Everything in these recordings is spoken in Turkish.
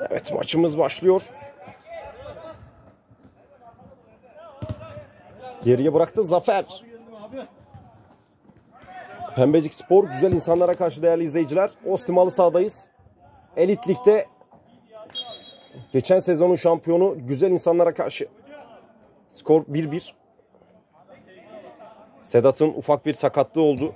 Evet maçımız başlıyor. Geriye bıraktı Zafer. Pembecik Spor güzel insanlara karşı değerli izleyiciler. Ostimalı sahadayız. Elit Lig'de geçen sezonun şampiyonu güzel insanlara karşı. Skor 1-1. Sedat'ın ufak bir sakatlığı oldu.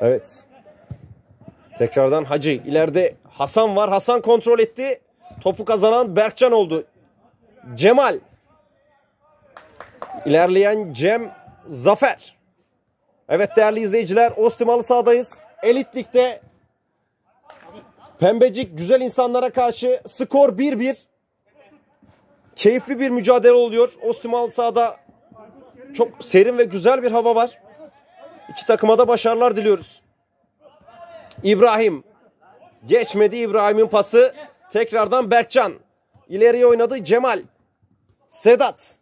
Evet. Tekrardan Hacı. İleride Hasan var. Hasan kontrol etti. Topu kazanan Berkcan oldu. Cemal. İlerleyen Cem Zafer. Evet değerli izleyiciler. Ostimalı sahadayız. Elit Lig'de Pembecik güzel insanlara karşı skor 1-1. Keyifli bir mücadele oluyor. Ostimalı sahada çok serin ve güzel bir hava var. İki takıma da başarılar diliyoruz. İbrahim. Geçmedi İbrahim'in pası. Tekrardan Berkcan. İleriye oynadı Cemal. Sedat.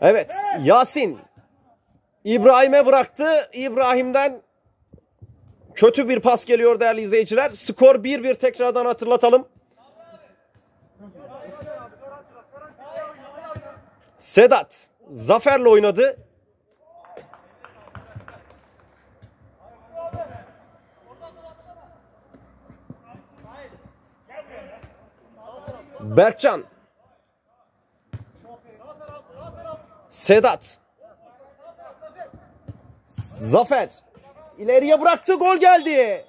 Evet Yasin. İbrahim'e bıraktı. İbrahim'den kötü bir pas geliyor değerli izleyiciler. Skor 1-1 tekrardan hatırlatalım. Sedat Zafer'le oynadı. Berkcan Sedat Zafer ileriye bıraktı gol geldi.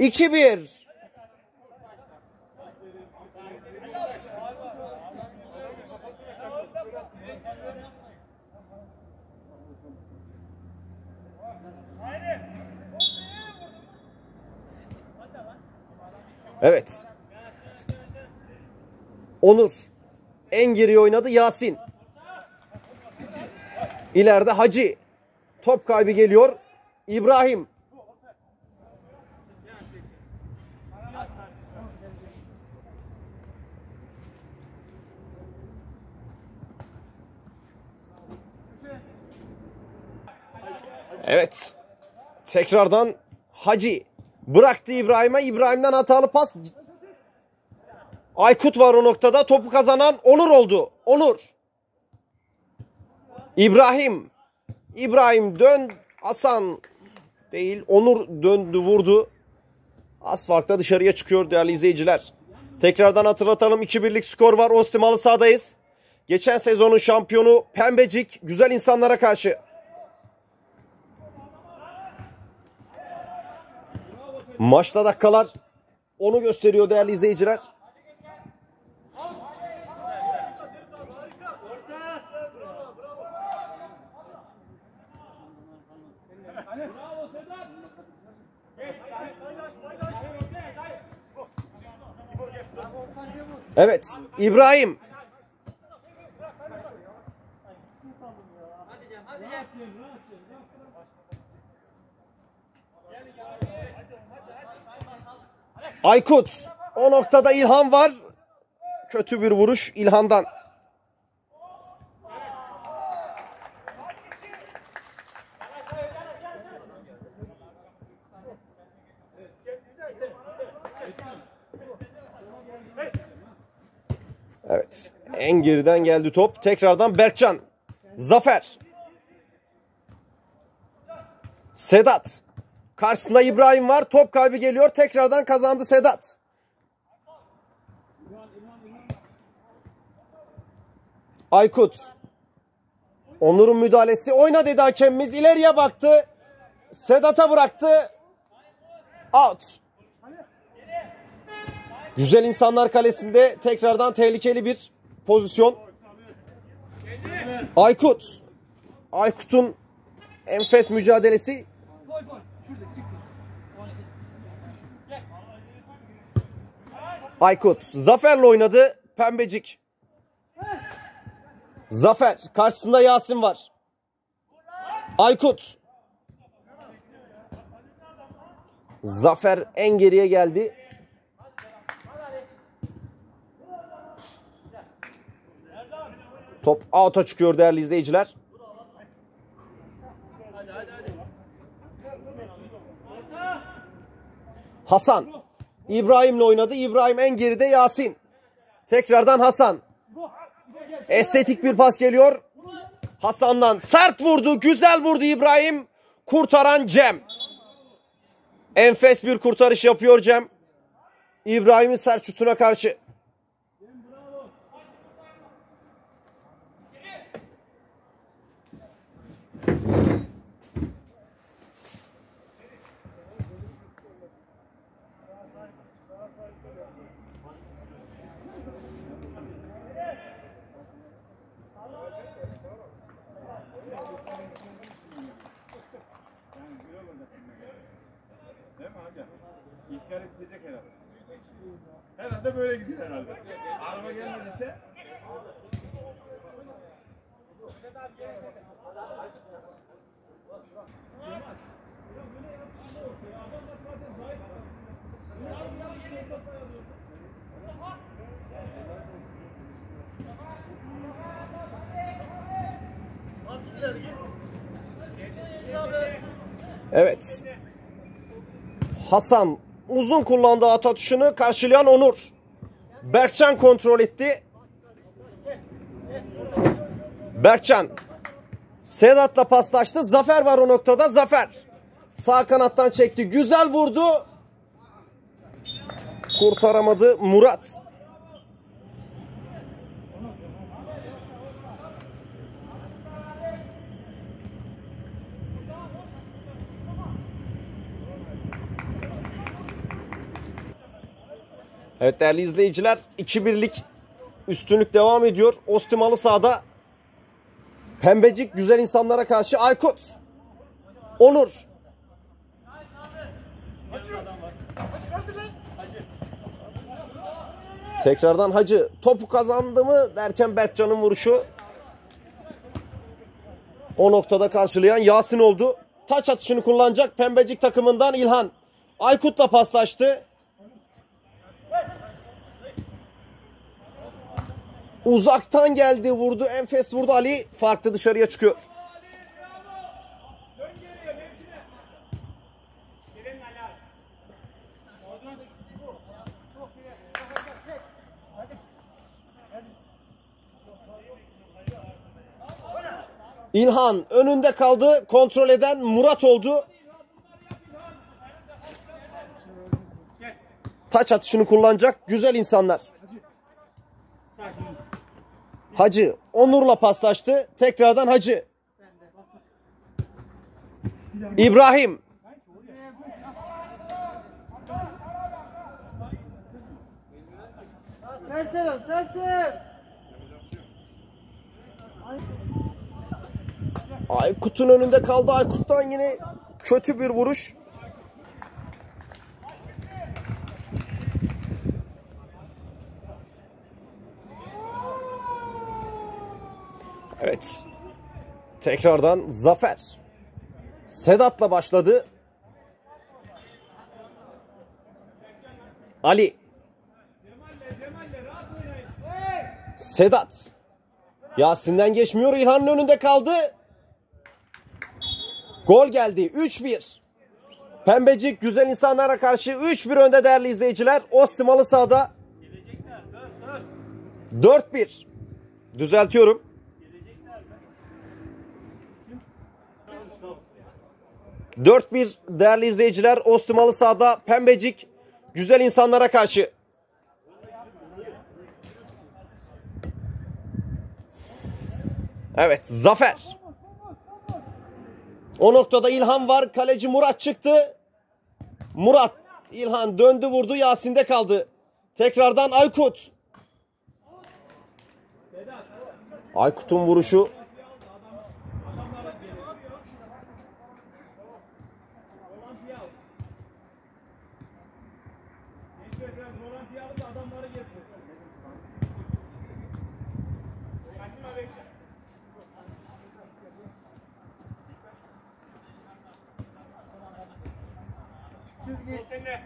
2-1 Evet. Onur. En geriye oynadı Yasin. İleride Hacı. Top kaybı geliyor. İbrahim. Evet. Tekrardan Hacı bıraktı İbrahim'e. İbrahim'den hatalı pas. Aykut var o noktada. Topu kazanan Onur oldu. Onur. İbrahim. İbrahim dön. Hasan değil. Onur döndü vurdu. Az dışarıya çıkıyor değerli izleyiciler. Tekrardan hatırlatalım. 2-1'lik skor var. Ostimalı sahadayız. Geçen sezonun şampiyonu Pembecik güzel insanlara karşı. Maçta dakikalar onu gösteriyor değerli izleyiciler. Evet İbrahim. Aykut. O noktada İlhan var. Kötü bir vuruş İlhan'dan. Evet. En geriden geldi top. Tekrardan Berkcan. Zafer. Sedat. Karşısında İbrahim var. Top kaybı geliyor. Tekrardan kazandı Sedat. Aykut. Onur'un müdahalesi. Oyna dedi hakemimiz. İleriye baktı. Sedat'a bıraktı. Out. Güzel insanlar kalesinde tekrardan tehlikeli bir pozisyon. Aykut. Aykut'un enfes mücadelesi. Aykut zaferle oynadı. Pembecik. Zafer. Karşısında Yasin var. Aykut. Zafer en geriye geldi. Top out'a çıkıyor değerli izleyiciler. Hasan. İbrahim'le oynadı. İbrahim en geride Yasin. Tekrardan Hasan. Estetik bir pas geliyor. Hasan'dan sert vurdu. Güzel vurdu İbrahim. Kurtaran Cem. Enfes bir kurtarış yapıyor Cem. İbrahim'in sert şutuna karşı. Böyle gidiyor herhalde. Araba gelmediyse Evet. Hasan uzun kullandığı at atışını karşılayan Onur. Berkcan kontrol etti. Berkcan. Sedat'la paslaştı. Zafer var o noktada. Zafer. Sağ kanattan çekti. Güzel vurdu. Kurtaramadı Murat. Evet değerli izleyiciler 2-1'lik üstünlük devam ediyor. Ostimalı sahada Pembecik güzel insanlara karşı Aykut. Onur. Tekrardan Hacı topu kazandı mı derken Berkcan'ın vuruşu o noktada karşılayan Yasin oldu. Taç atışını kullanacak Pembecik takımından İlhan. Aykut'la paslaştı. Uzaktan geldi vurdu. Enfes vurdu Ali. Farklı dışarıya çıkıyor. İlhan önünde kaldı. Kontrol eden Murat oldu. Taç atışını kullanacak güzel insanlar. Hacı Onur'la paslaştı. Tekrardan Hacı. İbrahim. Sensin, sensin. Aykut'un önünde kaldı. Aykut'tan yine kötü bir vuruş. Evet. Tekrardan Zafer. Sedat'la başladı. Ali. Sedat. Yasin'den geçmiyor. İlhan'ın önünde kaldı. Gol geldi. 3-1. Pembecik güzel insanlara karşı 3-1 önde değerli izleyiciler. Ostimalı sahada 4-1. Düzeltiyorum. Dört bir değerli izleyiciler Ostimalı sahada Pembecik güzel insanlara karşı. Evet Zafer. O noktada İlhan var. Kaleci Murat çıktı. Murat İlhan döndü vurdu Yasin'de kaldı. Tekrardan Aykut. Aykut'un vuruşu. Seninle.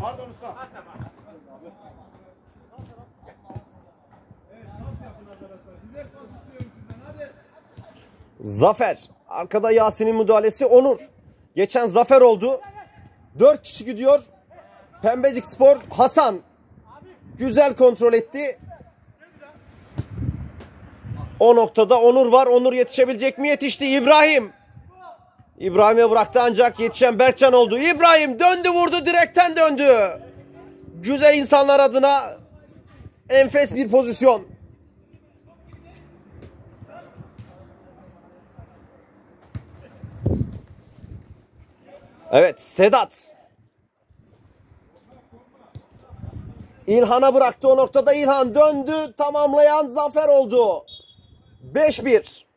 Pardon usta. Zafer. Arkada Yasin'in müdahalesi Onur. Geçen Zafer oldu. 4 kişi gidiyor. Pembecik Spor Hasan. Güzel kontrol etti. O noktada Onur var. Onur yetişebilecek mi? Yetişti. İbrahim. İbrahim'e bıraktı ancak yetişen Berkcan oldu. İbrahim döndü vurdu direkten döndü. Güzel insanlar adına enfes bir pozisyon. Evet Sedat. İlhan'a bıraktı o noktada İlhan döndü tamamlayan zafer oldu. 5-1.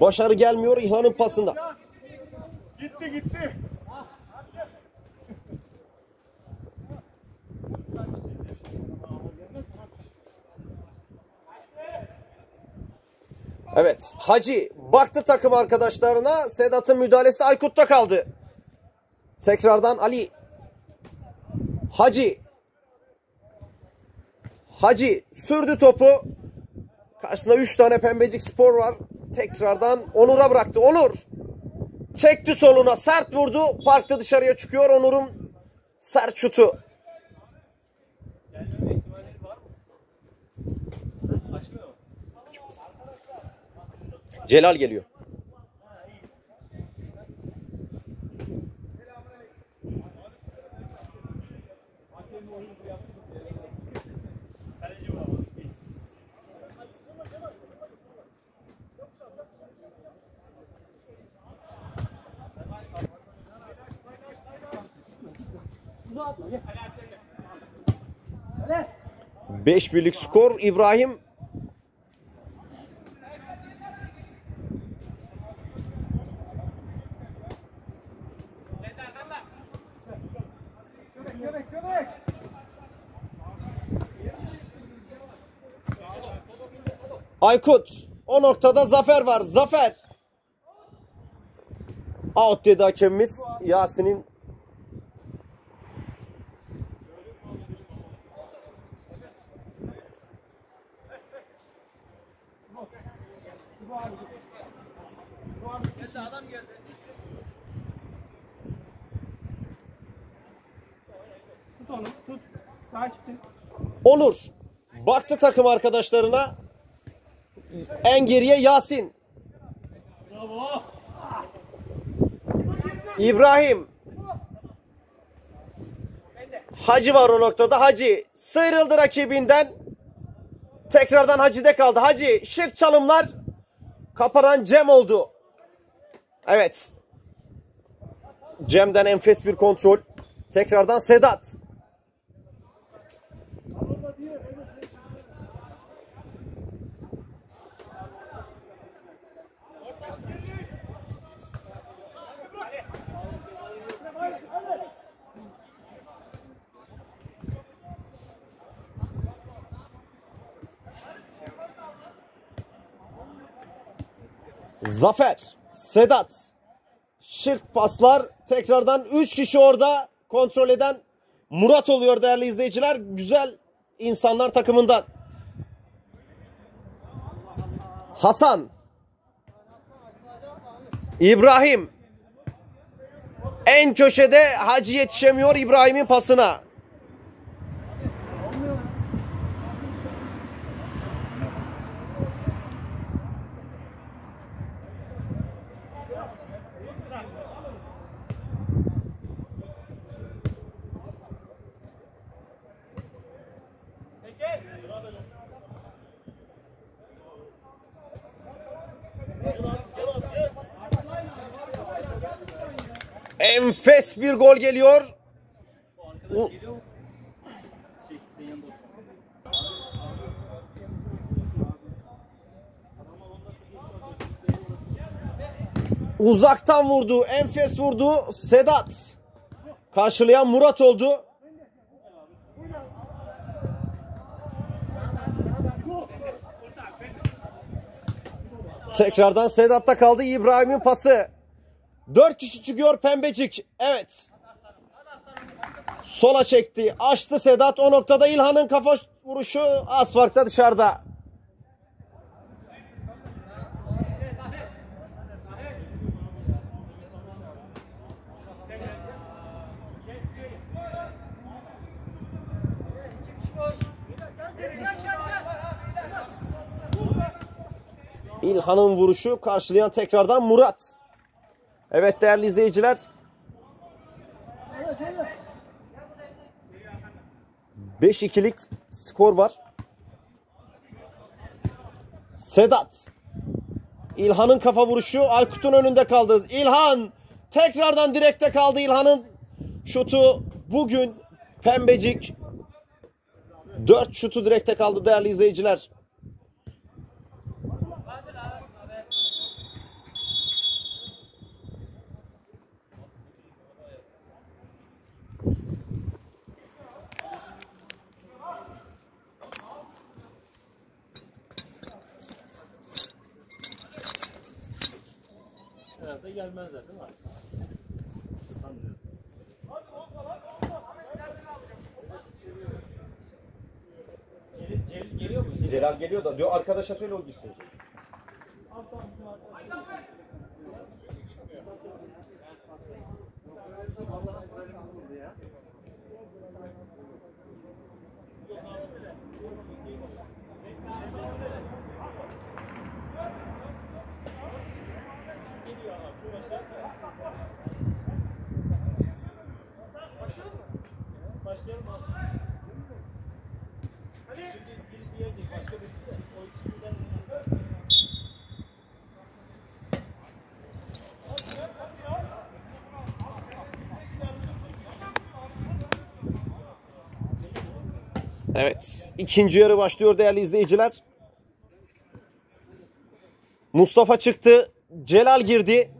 Başarı gelmiyor İlhan'ın pasında. Gitti gitti. Evet Hacı baktı takım arkadaşlarına Sedat'ın müdahalesi Aykut'ta kaldı. Tekrardan Ali. Hacı. Hacı sürdü topu. Karşısında 3 tane pembecik spor var. Tekrardan Onur'a bıraktı. Onur. Çekti soluna sert vurdu. Parkta dışarıya çıkıyor Onur'un sert şutu. Celal geliyor. Beş birlik skor İbrahim. Aykut. O noktada Zafer var. Zafer. Out dedi hakemimiz. Yasin'in onu tut. Takipsin. Onur. Baktı takım arkadaşlarına. En geriye Yasin. İbrahim. Hacı var o noktada. Hacı sıyrıldı rakibinden. Tekrardan Hacı'de kaldı. Hacı şık çalımlar. Kaparan Cem oldu. Evet. Cem'den enfes bir kontrol. Tekrardan Sedat. Zafer, Sedat. Şık paslar. Tekrardan 3 kişi orada kontrol eden Murat oluyor değerli izleyiciler. Güzel insanlar takımından. Hasan. İbrahim. En köşede Hacı yetişemiyor İbrahim'in pasına. Enfes bir gol geliyor. U- Uzaktan vurdu, enfes vurdu Sedat. Karşılayan Murat oldu. Tekrardan Sedat'ta kaldı İbrahim'in pası. 4 kişi çıkıyor Pembecik. Evet. Sola çekti. Açtı Sedat. O noktada İlhan'ın kafa vuruşu az farkta dışarıda. İlhan'ın vuruşu karşılayan tekrardan Murat. Evet değerli izleyiciler. 5-2'lik skor var. Sedat. İlhan'ın kafa vuruşu Aykut'un önünde kaldı. İlhan tekrardan direkte kaldı İlhan'ın şutu bugün Pembecik 4 şutu direkte kaldı değerli izleyiciler. Gelmezler değil mi? Sanmıyorum. Celil, Celil geliyor mu? Celal geliyor da diyor arkadaşa söyle o gitsin. Başlayalım Evet. ikinci yarı başlıyor değerli izleyiciler. Mustafa çıktı. Celal girdi.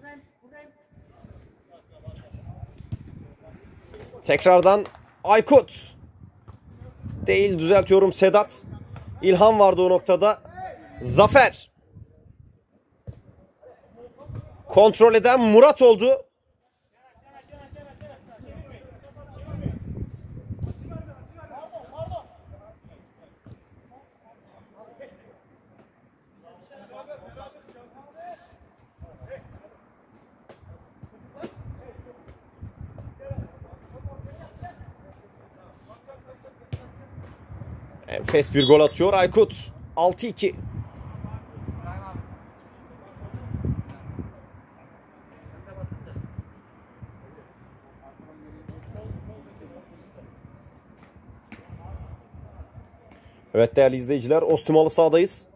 Tekrardan Aykut. Değil düzeltiyorum Sedat. İlhan vardı o noktada. Zafer. Kontrol eden Murat oldu. Enfes bir gol atıyor Aykut. 6-2. Evet değerli izleyiciler Ostumalı sahadayız.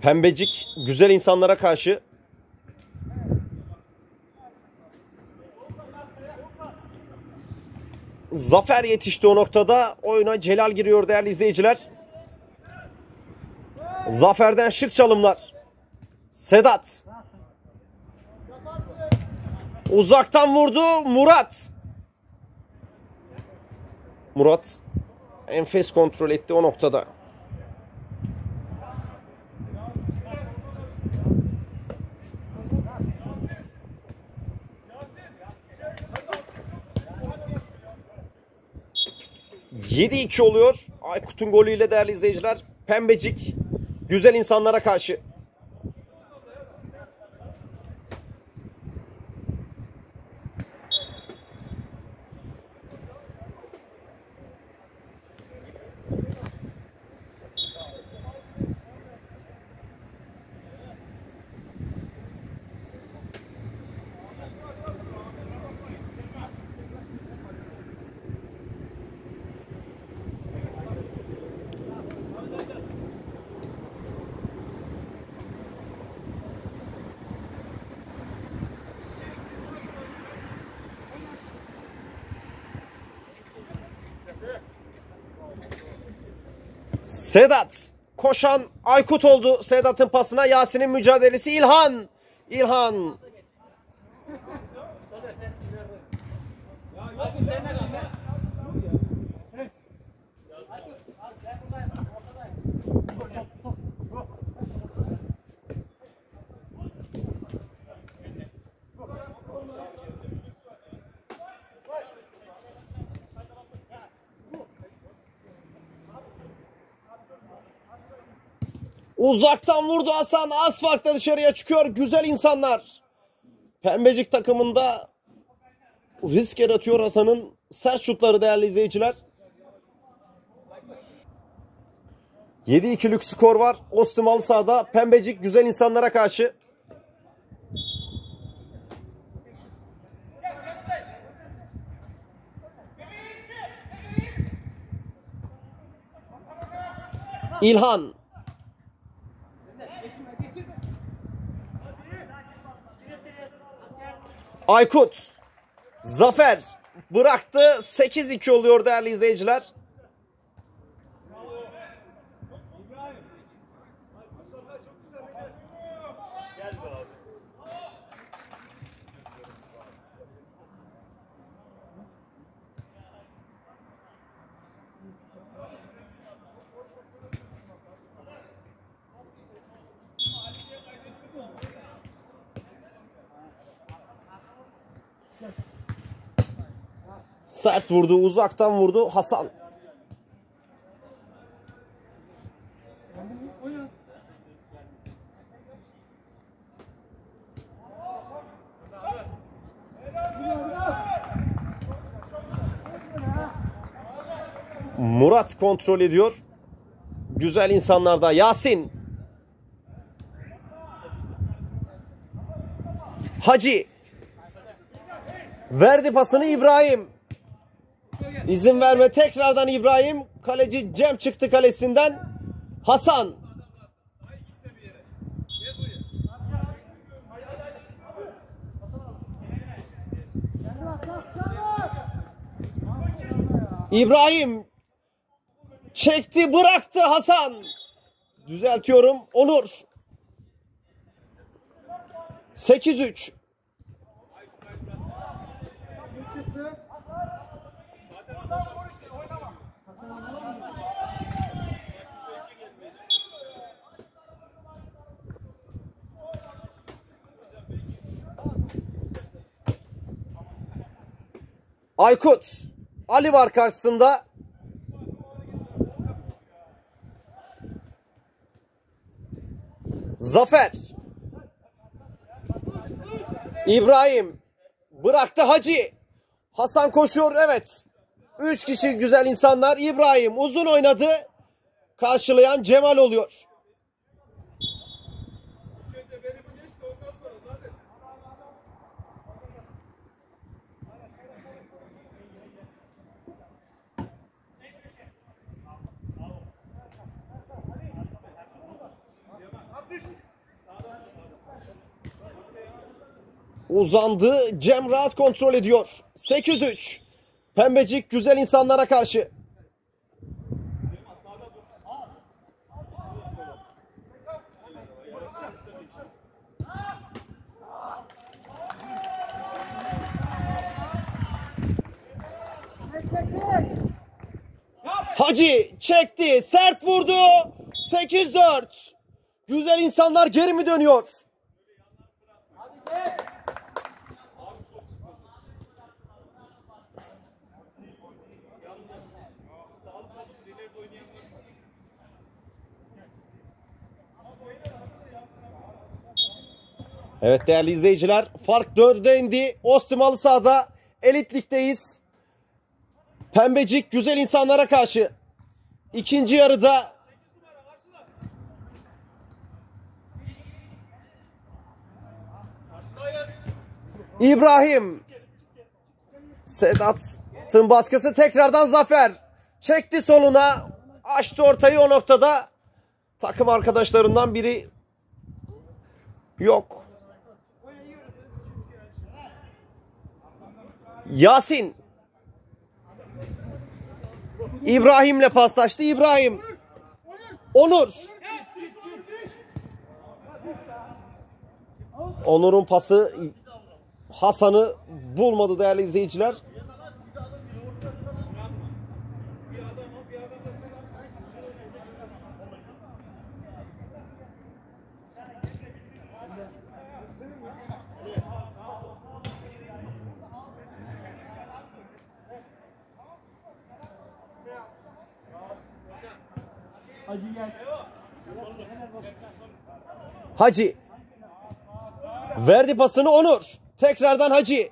Pembecik güzel insanlara karşı Zafer yetişti o noktada. Oyuna Celal giriyor değerli izleyiciler. Zafer'den şık çalımlar. Sedat. Uzaktan vurdu Murat. Murat enfes kontrol etti o noktada. Yedi iki oluyor. Aykut'un golüyle değerli izleyiciler. Pembecik güzel insanlara karşı. Sedat koşan Aykut oldu Sedat'ın pasına. Yasin'in mücadelesi İlhan. İlhan Uzaktan vurdu Hasan. Az farkla dışarıya çıkıyor. Güzel insanlar. Pembecik takımında risk yaratıyor Hasan'ın sert şutları değerli izleyiciler. 7-2'lik skor var. Ostimalı sahada Pembecik güzel insanlara karşı. İlhan. Aykut. Zafer. Bıraktı. 8-2 oluyor değerli izleyiciler. Sert vurdu. Uzaktan vurdu. Hasan. Murat kontrol ediyor. Güzel insanlarda Yasin. Hacı. Verdi pasını İbrahim. İzin verme tekrardan İbrahim. Kaleci Cem çıktı kalesinden. Hasan. İbrahim çekti bıraktı Hasan. Düzeltiyorum Onur. 8-3. Aykut. Ali var karşısında. Zafer. İbrahim. Bıraktı Hacı. Hasan koşuyor evet. Üç kişi güzel insanlar. İbrahim uzun oynadı. Karşılayan Cemal oluyor. Uzandı. Cem rahat kontrol ediyor. 8-3. Pembecik güzel insanlara karşı. Hacı çekti. Sert vurdu. 8-4. Güzel insanlar geri mi dönüyor? Evet değerli izleyiciler fark 4'e indi. Ostimalı sahada elit ligdeyiz. Pembecik güzel insanlara karşı. İkinci yarıda İbrahim Sedat'ın baskısı tekrardan Zafer. Çekti soluna. Açtı ortayı o noktada. Takım arkadaşlarından biri yok. Yasin. İbrahim'le paslaştı. İbrahim. Onur. Onur'un pası Hasan'ı bulmadı değerli izleyiciler. Hacı. Verdi pasını Onur. Tekrardan Hacı.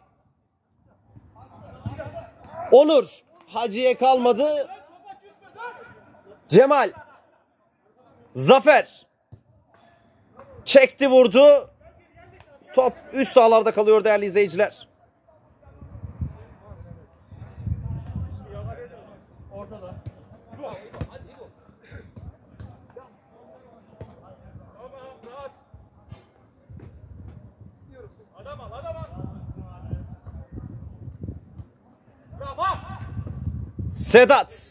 Onur. Hacı'ya kalmadı. Cemal. Zafer. Çekti vurdu. Top üst ağlarda kalıyor değerli izleyiciler. Sedat.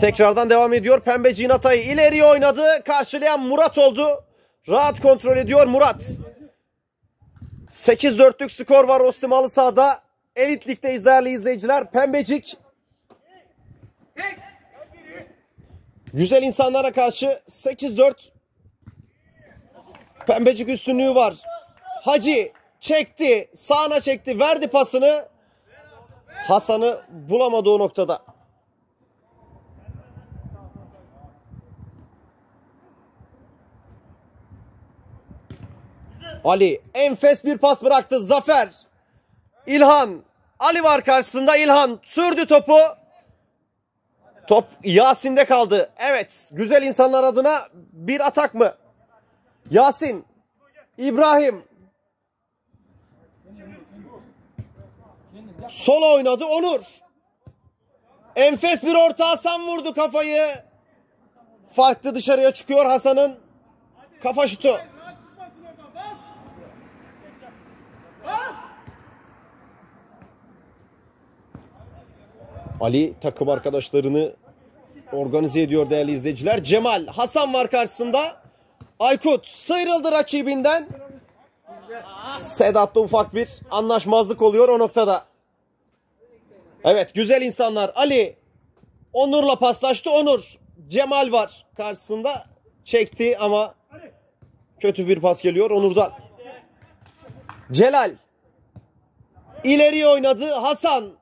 Tekrardan devam ediyor. Pembe Cinatay'ı ileriye oynadı. Karşılayan Murat oldu. Rahat kontrol ediyor Murat. 8-4'lük skor var Ostimalı sahada. Elit Lig'deyiz değerli izleyiciler. Pembecik. Güzel insanlara karşı 8-4. Pembecik üstünlüğü var. Hacı çekti. Sağına çekti. Verdi pasını. Hasan'ı bulamadı o noktada. Ali enfes bir pas bıraktı. Zafer. İlhan. Ali var karşısında. İlhan sürdü topu. Top Yasin'de kaldı. Evet. Güzel insanlar adına bir atak mı? Yasin. İbrahim. Sola oynadı Onur. Enfes bir orta Hasan vurdu kafayı. Farklı dışarıya çıkıyor Hasan'ın kafa şutu. Ali takım arkadaşlarını organize ediyor değerli izleyiciler. Cemal Hasan var karşısında. Aykut sıyrıldı rakibinden. Sedat'ta ufak bir anlaşmazlık oluyor o noktada. Evet güzel insanlar. Ali Onur'la paslaştı. Onur Cemal var karşısında. Çekti ama kötü bir pas geliyor Onur'dan. Celal ileriye oynadı. Hasan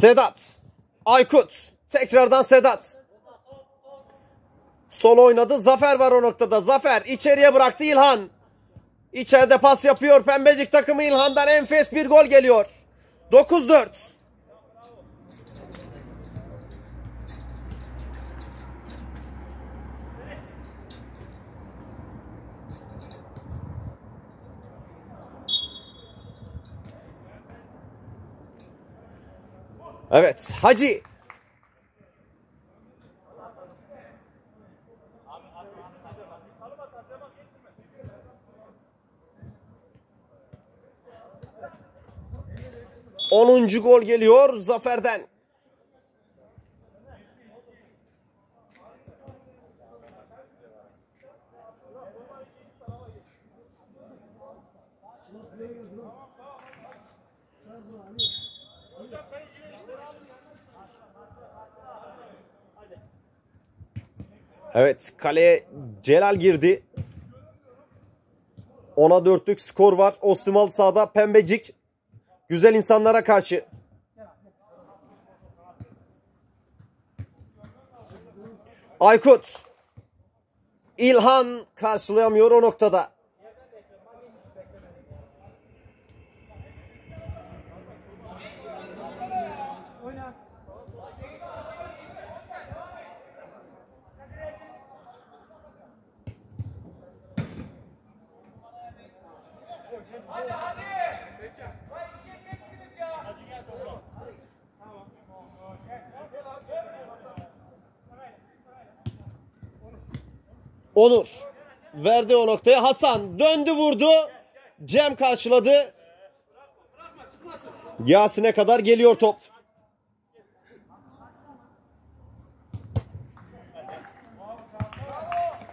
Sedat. Aykut. Tekrardan Sedat. Sol oynadı. Zafer var o noktada. Zafer içeriye bıraktı İlhan. İçeride pas yapıyor. Pembecik takımı İlhan'dan enfes bir gol geliyor. 9-4. Evet. Hacı. Onuncu gol geliyor Zafer'den. Evet kaleye Celal girdi. 10'a 4'lük skor var. Ostimal sahada Pembecik. Güzel insanlara karşı. Aykut. İlhan karşılayamıyor o noktada. Onur verdi o noktaya. Hasan döndü vurdu. Cem karşıladı. Yasin'e kadar geliyor top.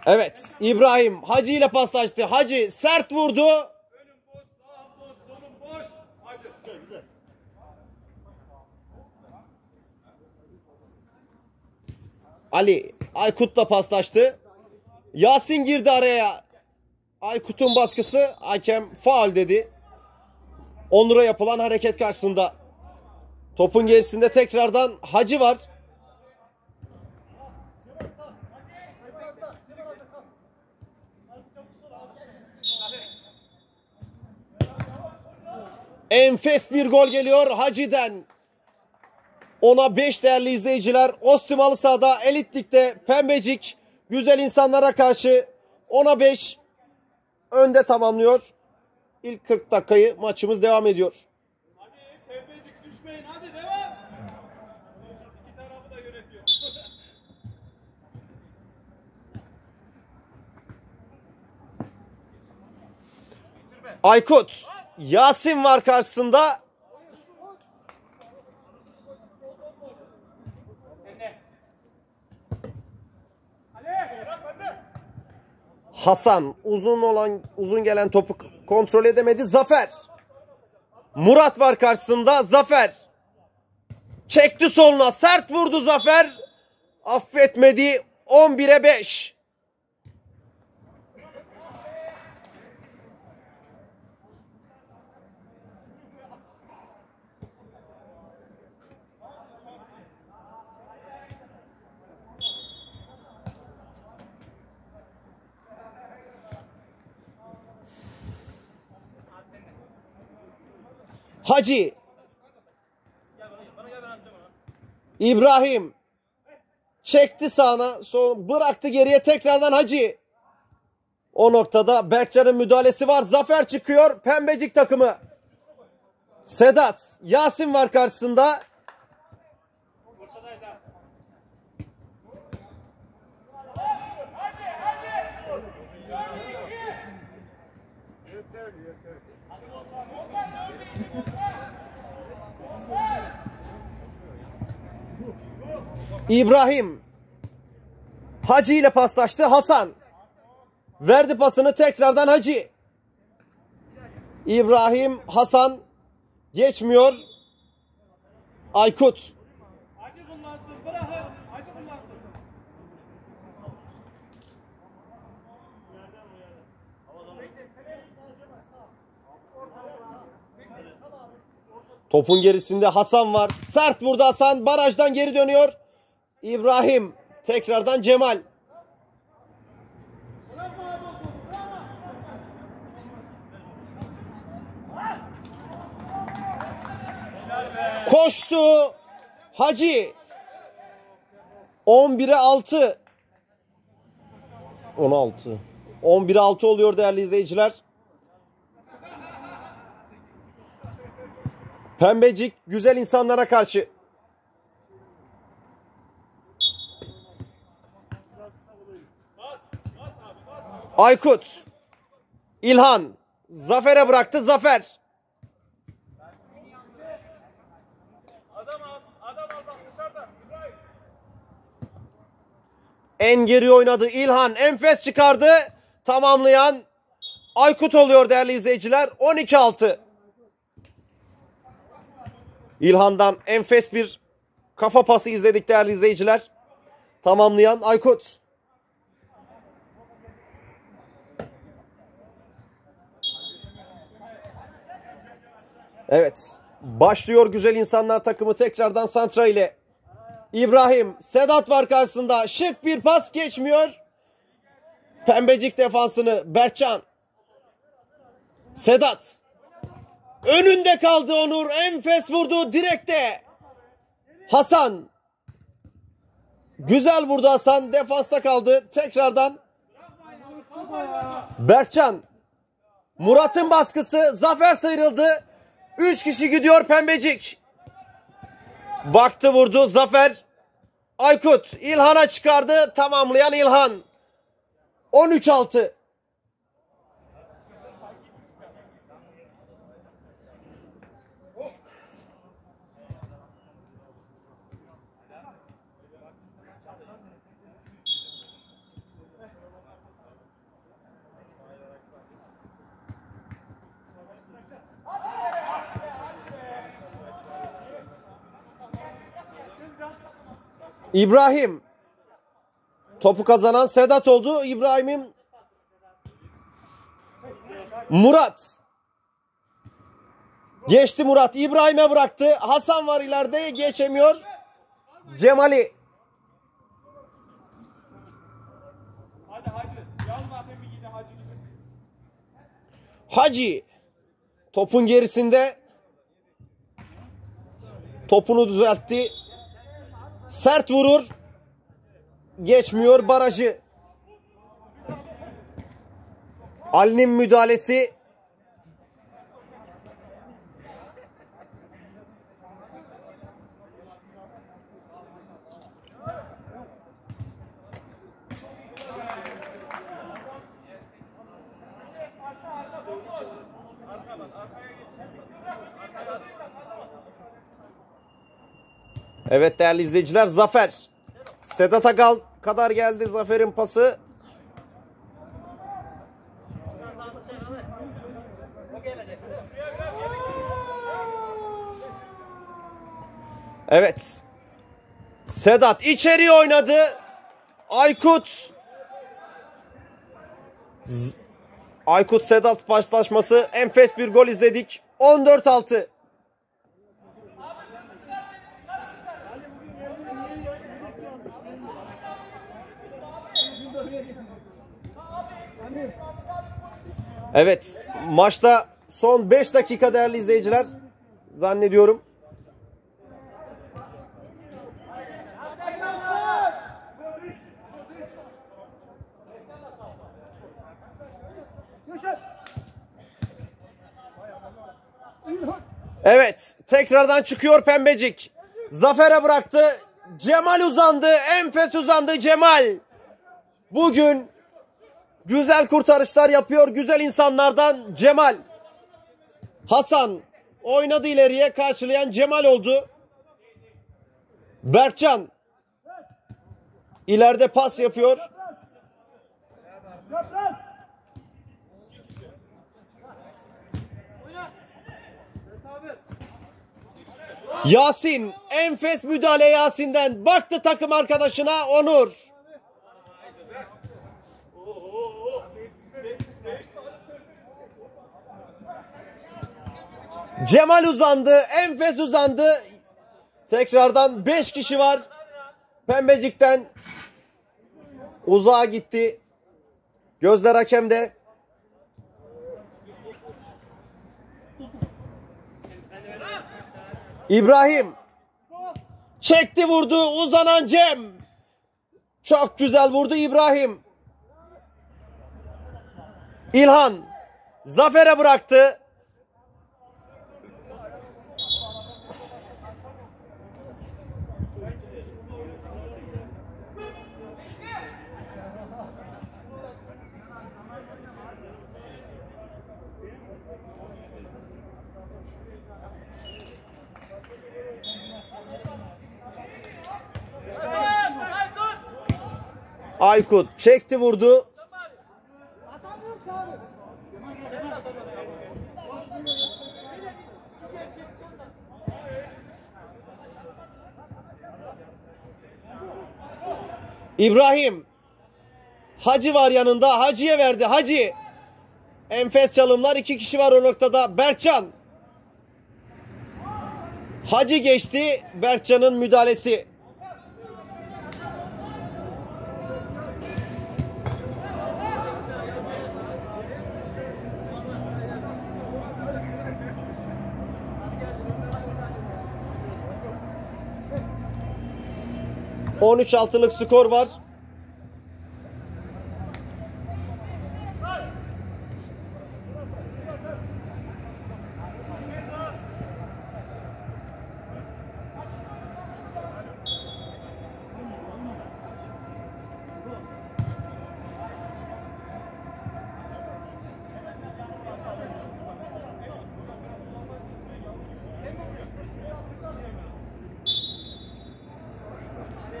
Evet İbrahim Hacı ile paslaştı. Hacı sert vurdu. Ali Aykut'la paslaştı. Yasin girdi araya. Aykut'un baskısı hakem faal dedi. Onur'a yapılan hareket karşısında. Topun gerisinde tekrardan Hacı var. Enfes bir gol geliyor Hacı'den. Ona 5 değerli izleyiciler. Ostimalı sahada elit ligde Pembecik güzel insanlara karşı ona 5 önde tamamlıyor. İlk 40 dakikayı maçımız devam ediyor. Hadi pembecik düşmeyin hadi devam. İki tarafı da yönetiyor. Aykut. Yasin var karşısında. Hasan uzun olan uzun gelen topu kontrol edemedi. Zafer. Murat var karşısında. Zafer. Çekti soluna. Sert vurdu Zafer. Affetmedi. 11'e 5. Hacı. İbrahim. Çekti sağına. Sonra bıraktı geriye tekrardan Hacı. O noktada Berkcan'ın müdahalesi var. Zafer çıkıyor. Pembecik takımı. Sedat. Yasin var karşısında. İbrahim. Hacı ile paslaştı. Hasan. Verdi pasını tekrardan Hacı. İbrahim, Hasan geçmiyor. Aykut. Topun gerisinde Hasan var. Sert vurdu Hasan. Barajdan geri dönüyor. İbrahim. Tekrardan Cemal. Koştu. Hacı. 11'e 6. 16. 11'e 6 oluyor değerli izleyiciler. Pembecik güzel insanlara karşı. Aykut. İlhan. Zafer'e bıraktı. Zafer. En geri oynadı İlhan. Enfes çıkardı. Tamamlayan Aykut oluyor değerli izleyiciler. 12-6. İlhan'dan enfes bir kafa pası izledik değerli izleyiciler. Tamamlayan Aykut. Evet. Başlıyor güzel insanlar takımı tekrardan Santra ile. İbrahim, Sedat var karşısında. Şık bir pas geçmiyor. Pembecik defansını Berkcan. Sedat. Önünde kaldı Onur. Enfes vurdu direkte. Hasan. Güzel vurdu Hasan. Defansta kaldı. Tekrardan. Berkcan. Murat'ın baskısı. Zafer sıyrıldı. Üç kişi gidiyor Pembecik. Baktı vurdu Zafer. Aykut İlhan'a çıkardı. Tamamlayan İlhan. 13-6. İbrahim. Topu kazanan Sedat oldu. İbrahim'in Murat. Geçti Murat. İbrahim'e bıraktı. Hasan var ileride. Geçemiyor. Cemali. Hacı. Topun gerisinde. Topunu düzeltti. Sert vurur. Geçmiyor barajı. Ali'nin müdahalesi. Evet değerli izleyiciler Zafer. Sedat Agal kadar geldi Zafer'in pası. Evet. Sedat içeri oynadı. Aykut. Aykut Sedat başlaşması enfes bir gol izledik. 14-6. Evet maçta son 5 dakika değerli izleyiciler zannediyorum. Evet tekrardan çıkıyor Pembecik. Zafer'e bıraktı. Cemal uzandı. Enfes uzandı Cemal. Bugün güzel kurtarışlar yapıyor. Güzel insanlardan Cemal. Hasan oynadı ileriye karşılayan Cemal oldu. Berkcan ileride pas yapıyor. Yasin enfes müdahale Yasin'den baktı takım arkadaşına Onur. Cemal uzandı, enfes uzandı. Tekrardan 5 kişi var. Pembecik'ten uzağa gitti. Gözler hakemde. İbrahim çekti vurdu uzanan Cem. Çok güzel vurdu İbrahim. İlhan Zafer'e bıraktı. Aykut çekti vurdu. İbrahim Hacı var yanında. Hacı'ya verdi. Hacı. Enfes çalımlar. iki kişi var o noktada. Berkcan. Hacı geçti. Berkcan'ın müdahalesi. On üç altılık skor var.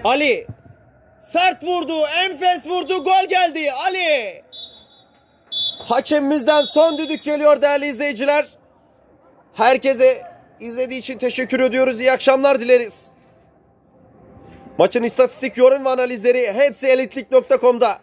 Ali sert vurdu, enfes vurdu, gol geldi. Ali. Hakemimizden son düdük geliyor değerli izleyiciler. Herkese izlediği için teşekkür ediyoruz. İyi akşamlar dileriz. Maçın istatistik yorum ve analizleri hepsi elitlik.com'da.